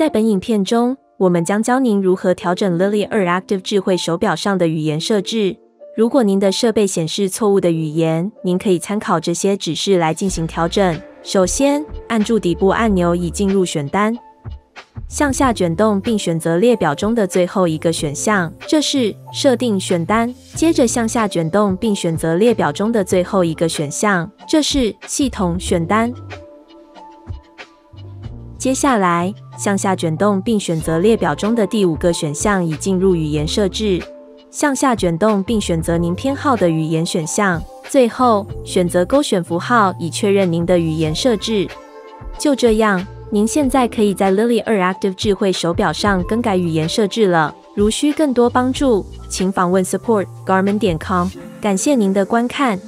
在本影片中，我们将教您如何调整 Lily 二 Active 智慧手表上的语言设置。如果您的设备显示错误的语言，您可以参考这些指示来进行调整。首先，按住底部按钮以进入选单，向下卷动并选择列表中的最后一个选项，这是设定选单。接着向下卷动并选择列表中的最后一个选项，这是系统选单。接下来向下卷动并选择列表中的第五个选项，以进入语言设置。向下卷动并选择您偏好的语言选项，最后选择勾选符号以确认您的语言设置。就这样，您现在可以在 Lily 二 Active 智慧手表上更改语言设置了。如需更多帮助，请访问 support garmin 点 com。感谢您的观看。